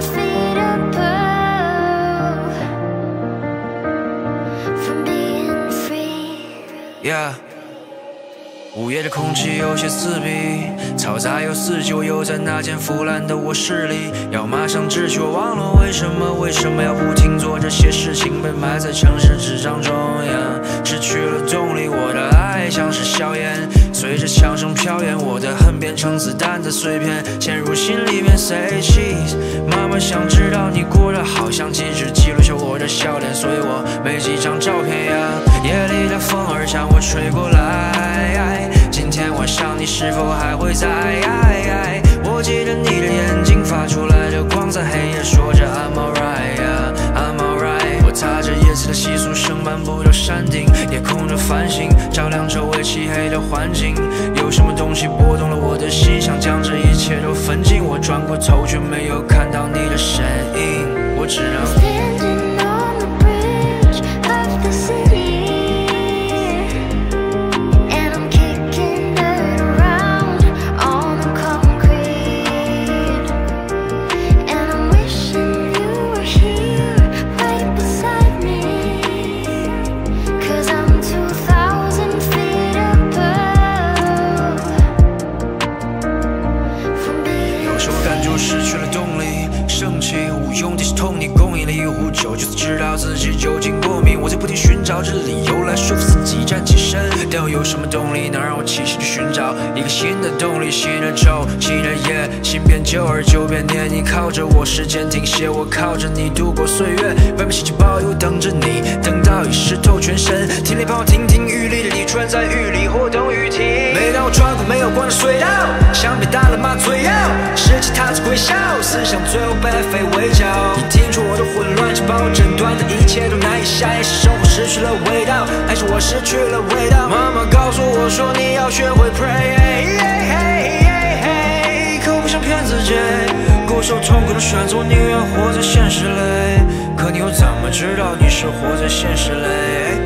feet above，from being free。Yeah，午夜的空气有些刺鼻，嘈杂又似旧又。在那间腐烂的卧室里，要马上止血。我忘了为什么，为什么要不停？做这些事情被埋在城市纸张中央，失去了动力。我的爱像是硝烟。随着枪声飘远，我的恨变成子弹的碎片，陷入心里面 say cheese。妈妈想知道你过得好，想记只记录下我的笑脸，所以我没几张照片呀。夜里的风儿向我吹过来。今天晚上你是否还会在？我记得你的眼睛发出来的光，在黑夜说着 I'm alright，I'm alright。我踏着夜色的窸窣声漫步到山顶，空的繁星照亮周围漆黑的环境。有什么东西拨动了我的心，想将这一切都分尽。我转过头却没有看到你的身影，我只能。痛你供应了一壶酒，就算知道自己酒精过敏，我在不停寻找着理由来说服自己站起身。但又有什么动力能让我起身去寻找一个新的动力？新的周，新的夜，新变旧而旧变念。你靠着我，时间停歇，我靠着你度过岁月。外面心情保佑，等着你，等到已湿透全身。听里帮我听听雨里的你，穿在雨里或等雨停。每当我穿过没有光的隧道，像被打了麻醉药，拾起它在微笑，思想最后被非围剿。你听出我的混乱，就把我诊断的一切都难以下咽。是生活失去了味道，还是我失去了味道？妈妈告诉我说你要学会 pray，可我不想骗自己，固守痛苦的选择，我宁愿活在现实里。可你又怎么知道你是活在现实里？